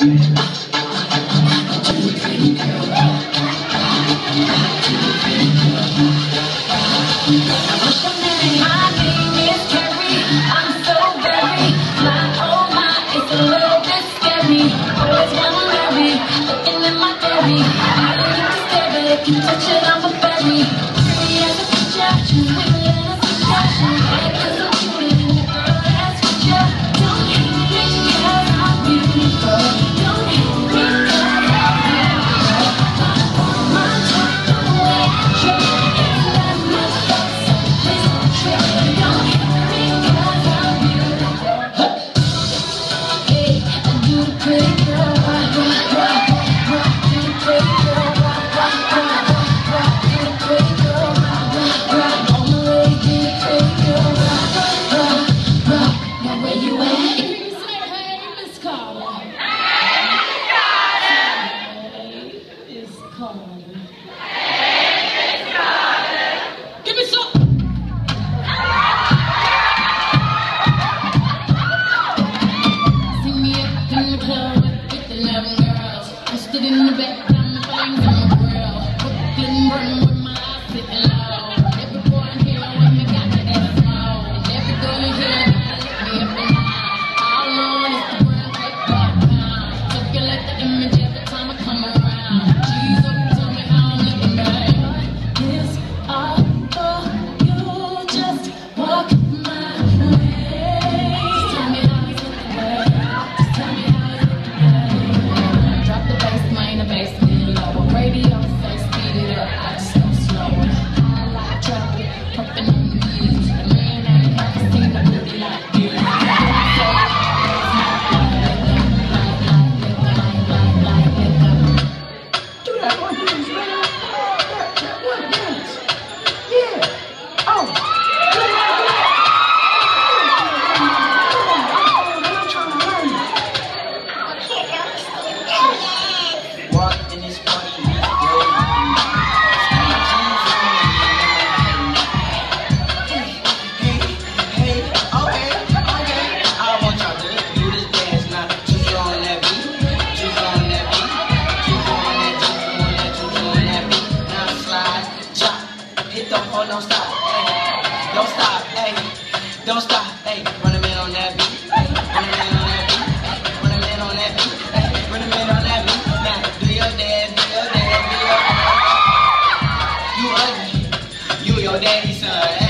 I always wanna marry, looking at in the back. Oh, don't stop, hey. Don't stop, hey. Don't stop, hey. Run a man on that beat. Man on that beat. Man on that beat. Man on that beat. Now, do your dad, do your do your. You. You your daddy's son.